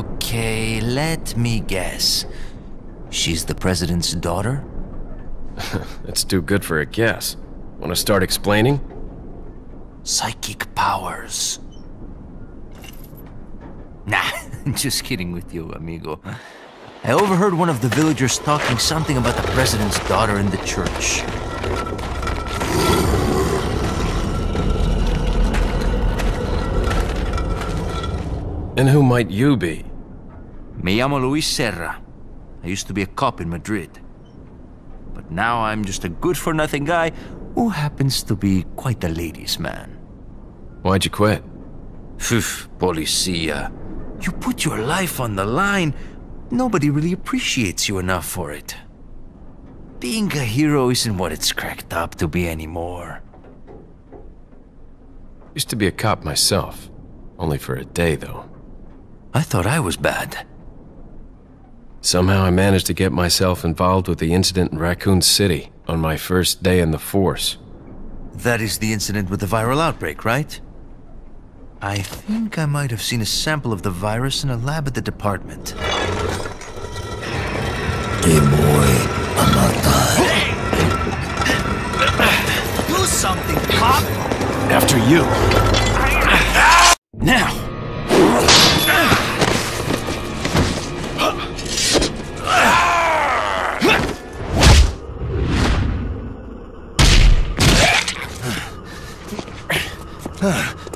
Okay, let me guess. She's the president's daughter? That's too good for a guess. Want to start explaining? Psychic powers. Nah, just kidding with you, amigo. I overheard one of the villagers talking something about the president's daughter in the church. And who might you be? Me llamo Luis Serra. I used to be a cop in Madrid. But now I'm just a good-for-nothing guy who happens to be quite a ladies' man. Why'd you quit? Phew, policia. You put your life on the line. Nobody really appreciates you enough for it. Being a hero isn't what it's cracked up to be anymore. Used to be a cop myself. Only for a day, though. I thought I was bad. Somehow I managed to get myself involved with the incident in Raccoon City on my first day in the force. That is the incident with the viral outbreak, right? I think I might have seen a sample of the virus in a lab at the department. Hey boy, I'm not done. Do something, cop! After you! Now! 唉